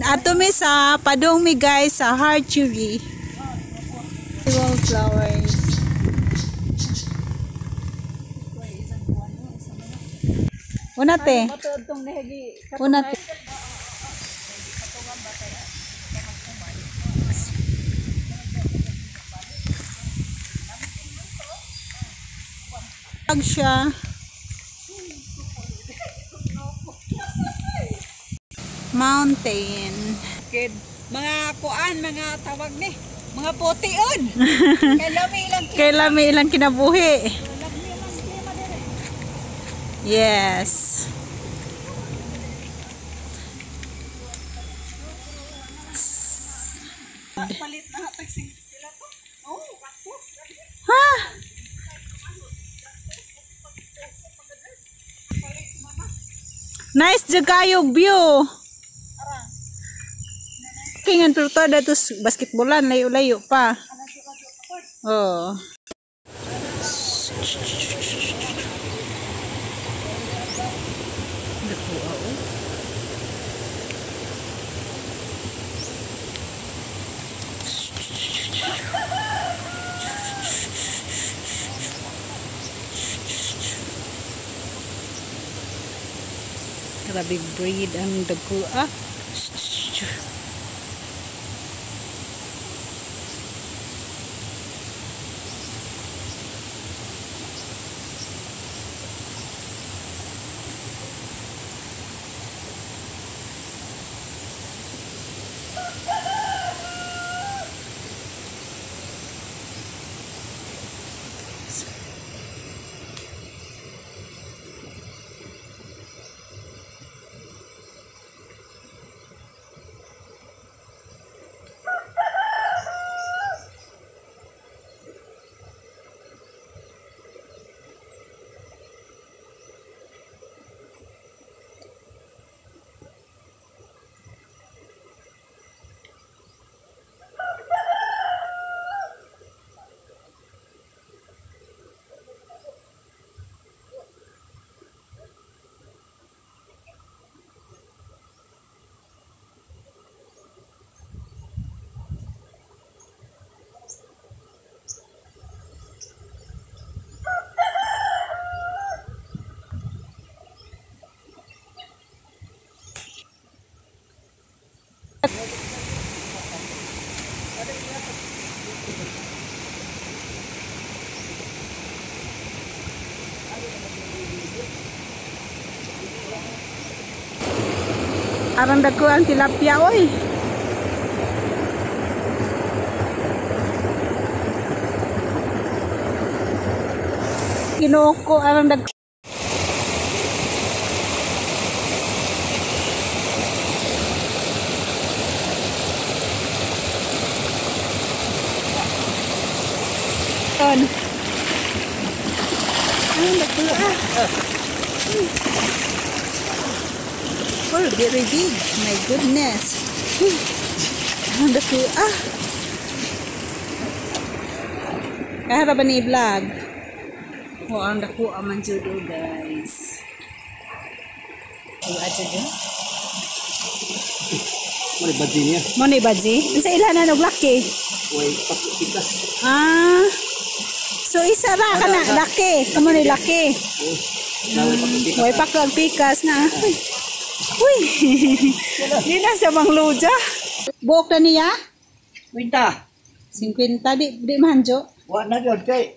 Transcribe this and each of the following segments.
Ato mi sa padong mi guys sa Harchery. Flowers. Una te. Una te. Pag siya. Mountain. Kid, mga kuan, mga tawag ni, mga pution. Kailan may ilang ilang kinabuhi. Yes. palit na to. Oh. Ha? Nice jud kayog view. Kingan pero to datos basketballan layo-layo pa. Oh. Grabe breed ang dago ah. Arang dago ang tilapia oy. Kinoko arang dag On. Arang dago ah. Oh, very big. My goodness. Dako ah. Kahara ba ni vlog? Oh, ang dako aman judo guys. Ay, aja din. Mari badji niya. Mo ni Badji? Sa ilan na naglaki? Way pakitas. Ah. So isa ra ka na laki. Kamo ni laki. Naway pakitas. Way paklag pikas na. Uy. Uy. Di na siya mangluja. Buok na niya? Winta. 50 di di manjo. Wa na gyud kay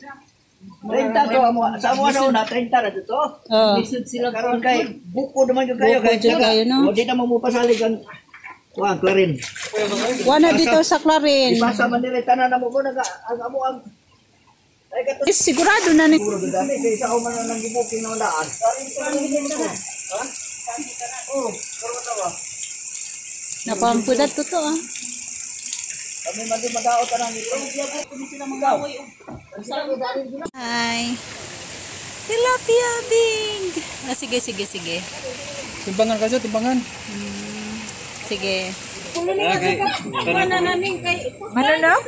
30 to amo sa amo na una 30 ra dito. Oh. Lisod sila karon kay buko naman gyud kayo Buko jud kayo, no? O di na mo pasalig ang Kuan klarin. Wala dito sa Clarin. Ipasa man dire tanan na mo ko ang amo ang Eh, sigurado na ni. gud dami kay sa man nang gibuking ng daan. Ha? Oh, na? Napampudat ko to ah. Kami man din magaot na nito. Kami sila magawa. Hi. Tilapia big. Ah, sige, sige, sige. Timbangan kasi, timbangan. Sige. Mananok?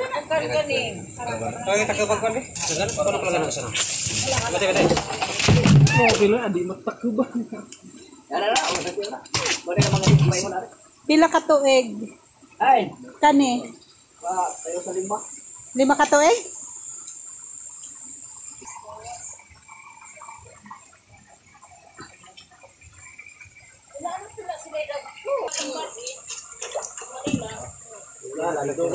Kaya kita kapag ni. Dagan pa na pala na sana. Mati mati. Oh, bila adi matak ba. Pila ka tuig? Ay, Kani? pa, tayo sa lima. Lima ka tuig? Wala, lalo doon.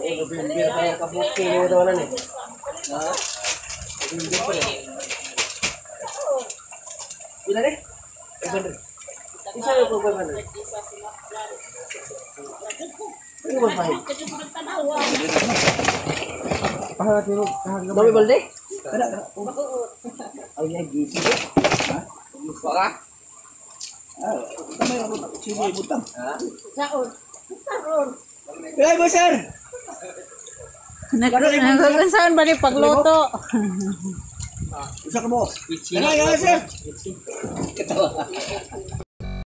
Ay, bimbir kaya kabuki daw na ni. Ha? Bimbir pa rin. Bila ni? Bimbir. Isa yung kukuha ka na. Ano ba pa Pahalat ni Rob. Dami balde? Kada, kada. Ay, nag-isi ko. Ha? Baka? Ah, tama yung butang. Sino yung butang? Ha? Nagkaroon ba ni pagluto? Isa ka mo. Kaya, kaya, sir!